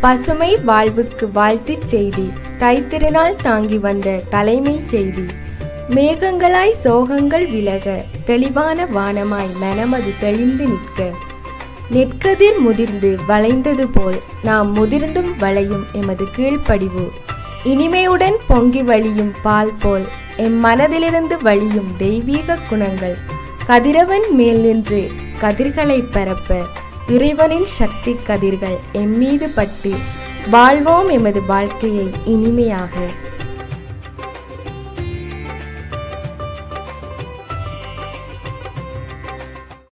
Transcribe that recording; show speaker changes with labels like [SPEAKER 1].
[SPEAKER 1] பசுமை வாழ்வுக்கு வாழ்த்துச் செய்தி. தைத்திருநாள் தாங்கி வந்த தலைமைச் செய்தி. மேகங்களாய் சோகங்கள் விலக தெளிவான வானமாய் மனமது தெளிந்து நிற்க. நெற்கதிர் முதிர்ந்து வளைந்தது போல் நாம் முதிர்ந்தும் வளையும் எமது கீழ்ப்படிவு. இனிமையுடன் பொங்கி வழியும் பால் போல் எம் மனதிலிருந்து வழியும் தெய்வீக குணங்கள். கதிரவன் மேல் நின்று கதிர்களை பரப்ப இறைவனின் சக்தி கதிர்கள் எம்மீது பட்டு வாழ்வோம் எமது வாழ்க்கையை இனிமையாக.